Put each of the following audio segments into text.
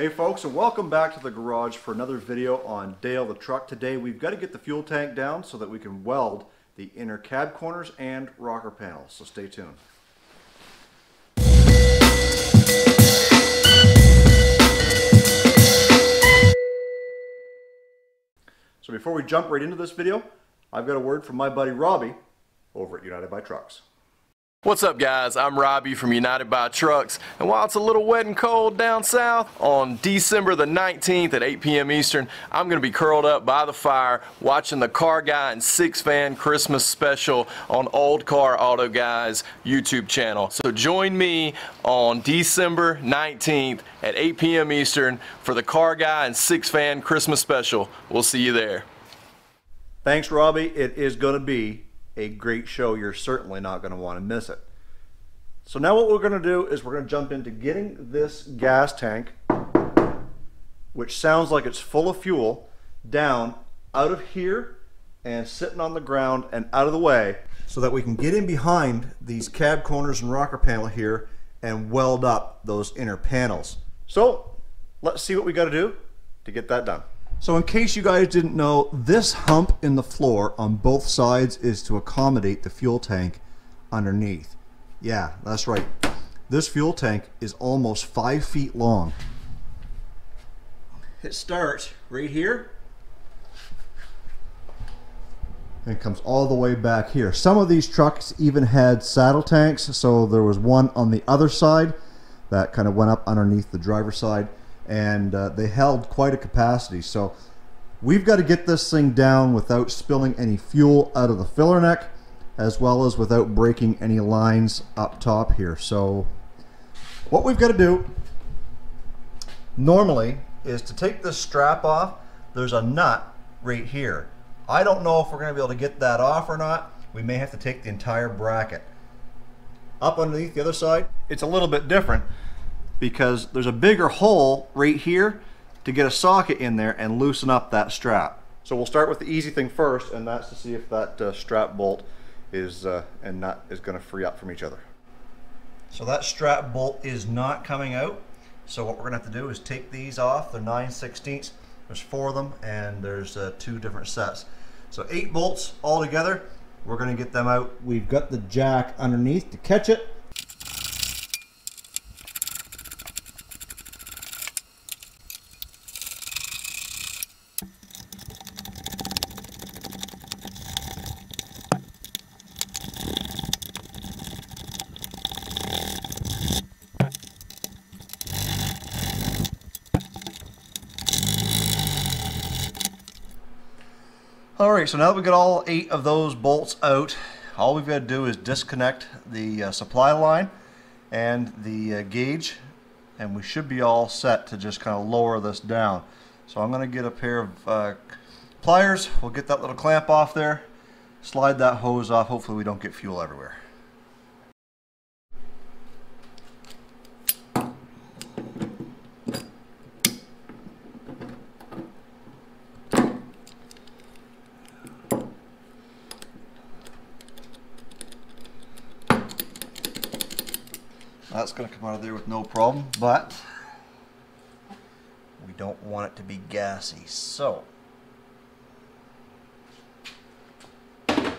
Hey folks and welcome back to the garage for another video on Dale the truck. Today we've got to get the fuel tank down so that we can weld the inner cab corners and rocker panels. So stay tuned. So before we jump right into this video, I've got a word from my buddy Robbie over at United by Trucks. What's up guys, I'm Robbie from United by Trucks and while it's a little wet and cold down south on December the 19th at 8 p.m. Eastern I'm going to be curled up by the fire watching the Carr Guy and Sixfan Christmas special on Olde Carr Auto Guy's YouTube channel. So join me on December 19th at 8 p.m. Eastern for the Carr Guy and Sixfan Christmas special. We'll see you there. Thanks Robbie, it is going to be a great show. You're certainly not going to want to miss it. So now what we're going to do is we're going to jump into getting this gas tank, which sounds like it's full of fuel, down out of here and sitting on the ground and out of the way so that we can get in behind these cab corners and rocker panel here and weld up those inner panels. So let's see what we got to do to get that done. So in case you guys didn't know, this hump in the floor on both sides is to accommodate the fuel tank underneath. Yeah, that's right. This fuel tank is almost five feet long. It starts right here and comes all the way back here. Some of these trucks even had saddle tanks, so there was one on the other side that kind of went up underneath the driver's side and uh, they held quite a capacity. So we've got to get this thing down without spilling any fuel out of the filler neck as well as without breaking any lines up top here. So what we've got to do normally is to take this strap off. There's a nut right here. I don't know if we're going to be able to get that off or not. We may have to take the entire bracket. Up underneath the other side, it's a little bit different because there's a bigger hole right here to get a socket in there and loosen up that strap. So we'll start with the easy thing first and that's to see if that uh, strap bolt is uh, and nut is going to free up from each other. So that strap bolt is not coming out. So what we're going to have to do is take these off. They're 9 16ths. There's four of them and there's uh, two different sets. So eight bolts all together. We're going to get them out. We've got the jack underneath to catch it. All right, so now that we got all eight of those bolts out, all we've got to do is disconnect the uh, supply line and the uh, gauge, and we should be all set to just kind of lower this down. So I'm going to get a pair of uh, pliers. We'll get that little clamp off there, slide that hose off. Hopefully we don't get fuel everywhere. That's going to come out of there with no problem, but we don't want it to be gassy. So, let's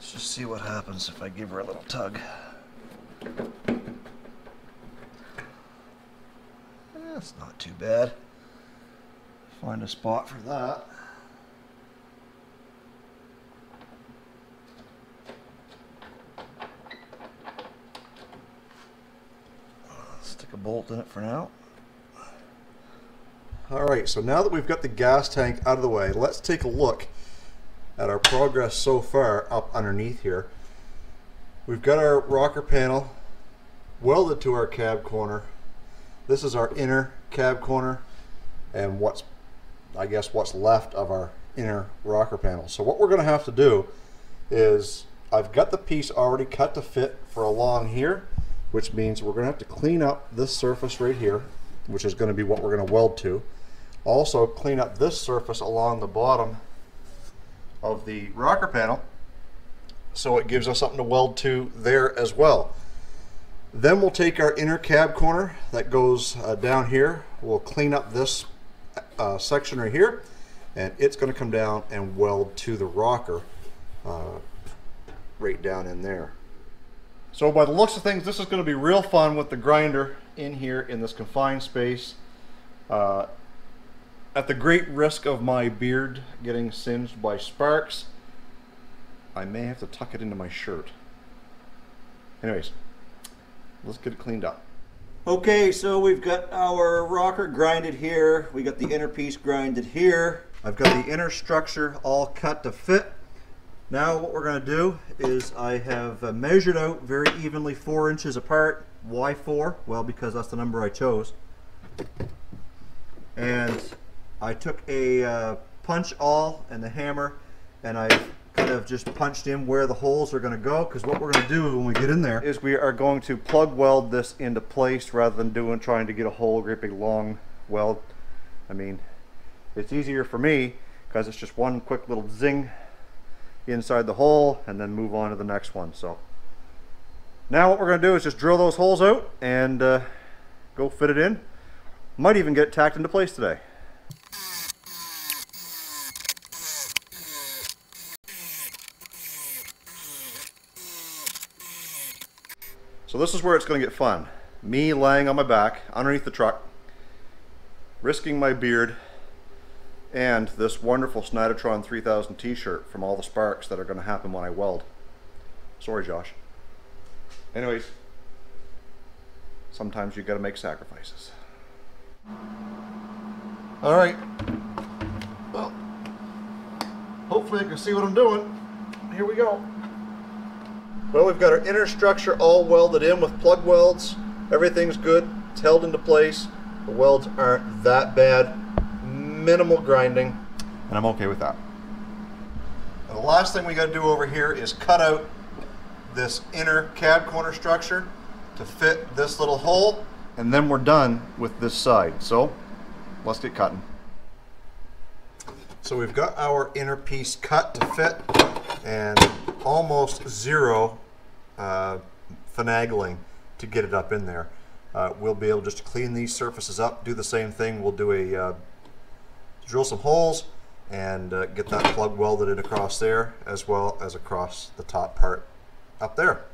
just see what happens if I give her a little tug. That's not too bad. Find a spot for that. stick a bolt in it for now. All right, so now that we've got the gas tank out of the way, let's take a look at our progress so far up underneath here. We've got our rocker panel welded to our cab corner. This is our inner cab corner and what's, I guess, what's left of our inner rocker panel. So what we're going to have to do is I've got the piece already cut to fit for along here which means we're going to have to clean up this surface right here, which is going to be what we're going to weld to. Also clean up this surface along the bottom of the rocker panel so it gives us something to weld to there as well. Then we'll take our inner cab corner that goes uh, down here. We'll clean up this uh, section right here and it's going to come down and weld to the rocker uh, right down in there. So by the looks of things, this is going to be real fun with the grinder in here in this confined space. Uh, at the great risk of my beard getting singed by sparks, I may have to tuck it into my shirt. Anyways, let's get it cleaned up. Okay, so we've got our rocker grinded here. We got the inner piece grinded here. I've got the inner structure all cut to fit. Now what we're going to do is I have uh, measured out very evenly four inches apart. Why four? Well, because that's the number I chose. And I took a uh, punch awl and the hammer and I kind of just punched in where the holes are going to go because what we're going to do when we get in there is we are going to plug weld this into place rather than doing trying to get a hole great long weld. I mean it's easier for me because it's just one quick little zing inside the hole and then move on to the next one. So now what we're going to do is just drill those holes out and uh, go fit it in. Might even get tacked into place today. So this is where it's going to get fun. Me laying on my back underneath the truck, risking my beard, and this wonderful Snydertron 3000 t-shirt from all the sparks that are going to happen when I weld. Sorry, Josh. Anyways, sometimes you got to make sacrifices. All right. Well, hopefully I can see what I'm doing. Here we go. Well, we've got our inner structure all welded in with plug welds. Everything's good. It's held into place. The welds aren't that bad minimal grinding, and I'm okay with that. And the last thing we got to do over here is cut out this inner cab corner structure to fit this little hole, and then we're done with this side. So let's get cutting. So we've got our inner piece cut to fit and almost zero uh, finagling to get it up in there. Uh, we'll be able just to clean these surfaces up, do the same thing. We'll do a uh, drill some holes and uh, get that plug welded in across there as well as across the top part up there.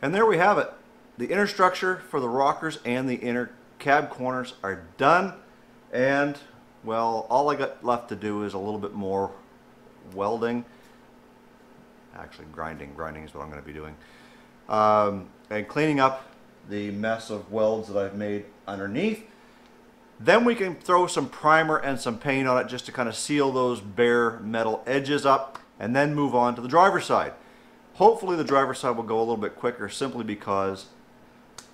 And there we have it. The inner structure for the rockers and the inner cab corners are done. And well all I got left to do is a little bit more welding. Actually grinding. Grinding is what I'm going to be doing. Um, and cleaning up the mess of welds that I've made underneath then we can throw some primer and some paint on it just to kind of seal those bare metal edges up and then move on to the driver's side. Hopefully the driver's side will go a little bit quicker simply because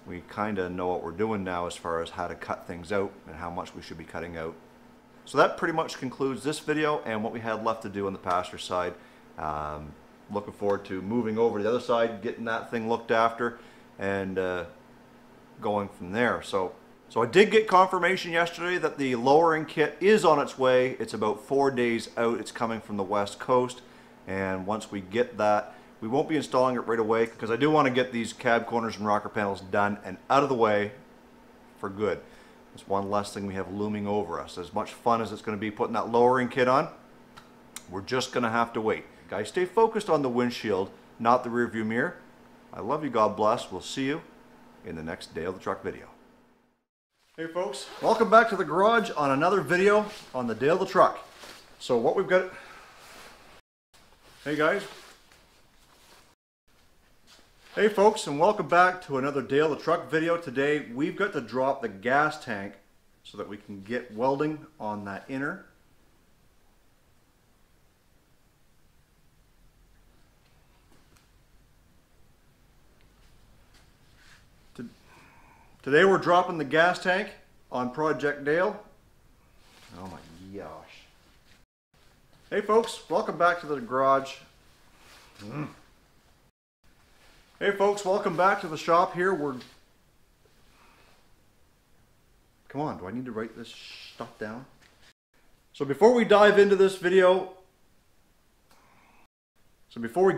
we kind of know what we're doing now as far as how to cut things out and how much we should be cutting out. So that pretty much concludes this video and what we had left to do on the passenger side. Um, looking forward to moving over to the other side, getting that thing looked after and uh, going from there. So so I did get confirmation yesterday that the lowering kit is on its way. It's about four days out. It's coming from the west coast. And once we get that, we won't be installing it right away because I do want to get these cab corners and rocker panels done and out of the way for good. It's one less thing we have looming over us. As much fun as it's going to be putting that lowering kit on, we're just going to have to wait. Guys, stay focused on the windshield, not the rearview mirror. I love you. God bless. We'll see you in the next Day of the Truck video. Hey folks, welcome back to the garage on another video on the Dale the Truck. So what we've got, hey guys. Hey folks and welcome back to another Dale the Truck video. Today we've got to drop the gas tank so that we can get welding on that inner Today we're dropping the gas tank on Project Dale. Oh my gosh. Hey folks, welcome back to the garage. Mm. Hey folks, welcome back to the shop here. We're Come on, do I need to write this stuff down? So before we dive into this video, so before we